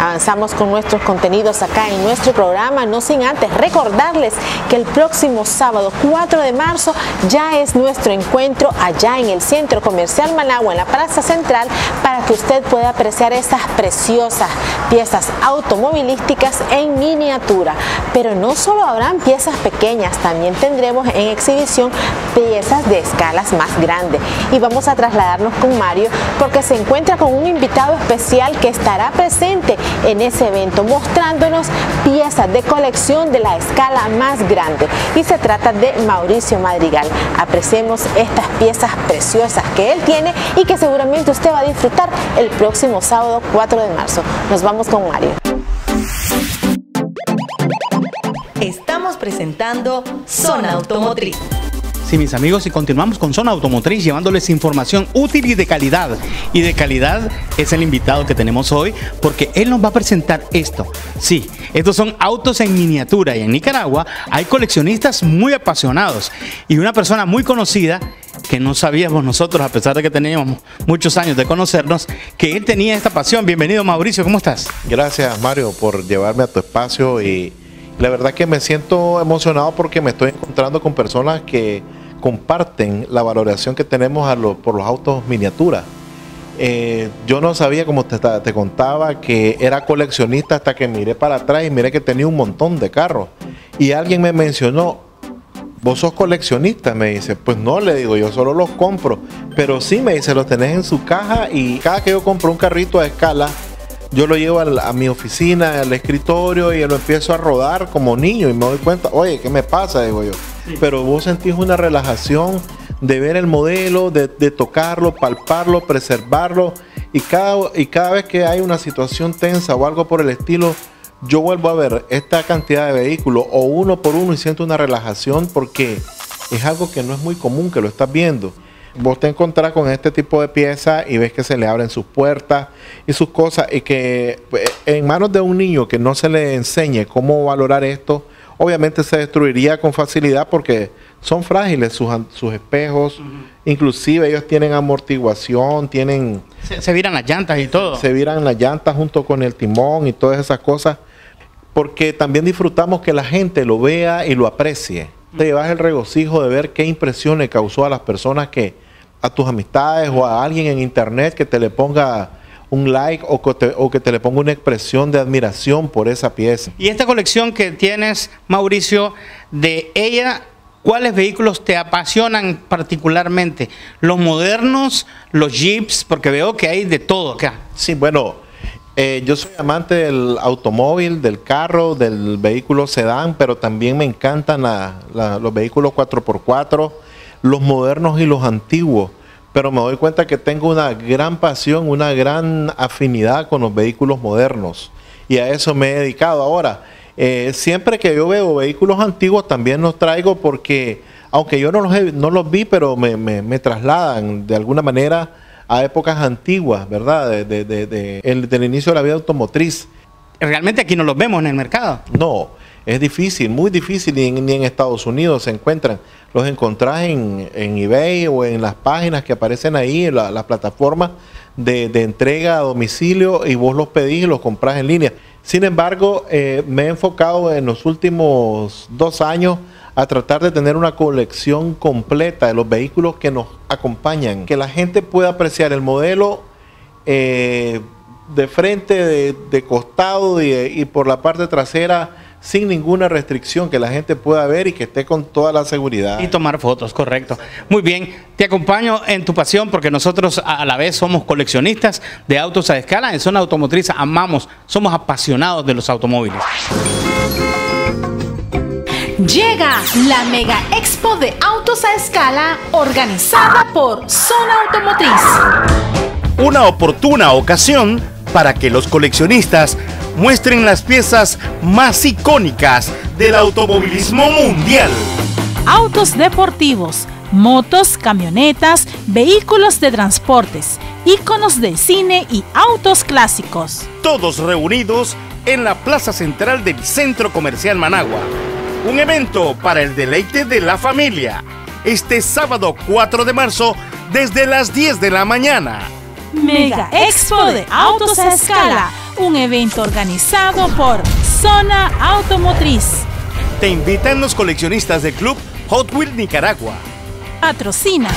Avanzamos con nuestros contenidos acá en nuestro programa, no sin antes recordarles que el próximo sábado 4 de marzo ya es nuestro encuentro allá en el Centro Comercial Managua, en la Plaza Central, para que usted pueda apreciar estas preciosas piezas automovilísticas en miniatura. Pero no solo habrán piezas pequeñas, también tendremos en exhibición piezas de escalas más grandes. Y vamos a trasladarnos con Mario porque se encuentra con un invitado especial que estará presente en ese evento mostrándonos piezas de colección de la escala más grande. Y se trata de Mauricio Madrigal. Apreciemos estas piezas preciosas que él tiene y que seguramente usted va a disfrutar el próximo sábado 4 de marzo. Nos vamos con Mario. Estamos presentando Zona Automotriz. Sí, mis amigos, y continuamos con Zona Automotriz llevándoles información útil y de calidad. Y de calidad es el invitado que tenemos hoy porque él nos va a presentar esto. Sí, estos son autos en miniatura y en Nicaragua hay coleccionistas muy apasionados y una persona muy conocida que no sabíamos nosotros, a pesar de que teníamos muchos años de conocernos, que él tenía esta pasión. Bienvenido Mauricio, ¿cómo estás? Gracias Mario por llevarme a tu espacio y la verdad que me siento emocionado porque me estoy encontrando con personas que comparten la valoración que tenemos a por los autos miniatura. Eh, yo no sabía, como te, te, contaba, que era coleccionista hasta que miré para atrás y miré que tenía un montón de carros. Y alguien me mencionó, vos sos coleccionista, me dice, pues no, le digo, yo solo los compro. Pero sí, me dice, los tenés en su caja y cada que yo compro un carrito a escala, yo lo llevo a, mi oficina, al escritorio y lo empiezo a rodar como niño y me doy cuenta, oye, ¿qué me pasa? Digo yo. Pero vos sentís una relajación de ver el modelo, de, tocarlo, palparlo, preservarlo y cada, y cada vez que hay una situación tensa o algo por el estilo, yo vuelvo a ver esta cantidad de vehículos o uno por uno y siento una relajación porque es algo que no es muy común que lo estás viendo. Vos te encontrás con este tipo de piezas y ves que se le abren sus puertas y sus cosas y que pues, en manos de un niño que no se le enseñe cómo valorar esto, obviamente se destruiría con facilidad porque son frágiles sus, sus espejos, inclusive ellos tienen amortiguación, tienen... Se, viran las llantas y todo. Se viran las llantas junto con el timón y todas esas cosas, porque también disfrutamos que la gente lo vea y lo aprecie. Te llevas el regocijo de ver qué impresión le causó a las personas que, a tus amistades o a alguien en internet que te le ponga un like o que, te, o que te le ponga una expresión de admiración por esa pieza. Y esta colección que tienes, Mauricio, de ella, ¿cuáles vehículos te apasionan particularmente? ¿Los modernos, los jeeps? Porque veo que hay de todo acá. Sí, bueno, eh, yo soy amante del automóvil, del carro, del vehículo sedán, pero también me encantan los vehículos 4x4 los modernos y los antiguos, pero me doy cuenta que tengo una gran pasión, una gran afinidad con los vehículos modernos y a eso me he dedicado. Ahora, eh, siempre que yo veo vehículos antiguos también los traigo porque, aunque yo no los, no los vi, pero me, trasladan de alguna manera a épocas antiguas, ¿verdad? De, de, del inicio de la vida automotriz. Realmente aquí no los vemos en el mercado. No, es difícil, muy difícil, ni en, Estados Unidos se encuentran los encontrás en, eBay o en las páginas que aparecen ahí, en las plataformas de, entrega a domicilio y vos los pedís y los compras en línea. Sin embargo, eh, me he enfocado en los últimos dos años a tratar de tener una colección completa de los vehículos que nos acompañan, que la gente pueda apreciar el modelo eh, de frente, de, costado y por la parte trasera sin ninguna restricción que la gente pueda ver y que esté con toda la seguridad. Y tomar fotos, correcto. Muy bien, te acompaño en tu pasión porque nosotros a la vez somos coleccionistas de autos a escala. En Zona Automotriz amamos, somos apasionados de los automóviles. Llega la Mega Expo de Autos a Escala organizada por Zona Automotriz. Una oportuna ocasión para que los coleccionistas muestren las piezas más icónicas del automovilismo mundial. Autos deportivos, motos, camionetas, vehículos de transportes, íconos de cine y autos clásicos. Todos reunidos en la plaza central del Centro Comercial Managua. Un evento para el deleite de la familia. Este sábado 4 de marzo desde las 10 de la mañana. Mega Expo de Autos a Escala un evento organizado por Zona Automotriz. Te invitan los coleccionistas del club Hot Wheels Nicaragua. Patrocina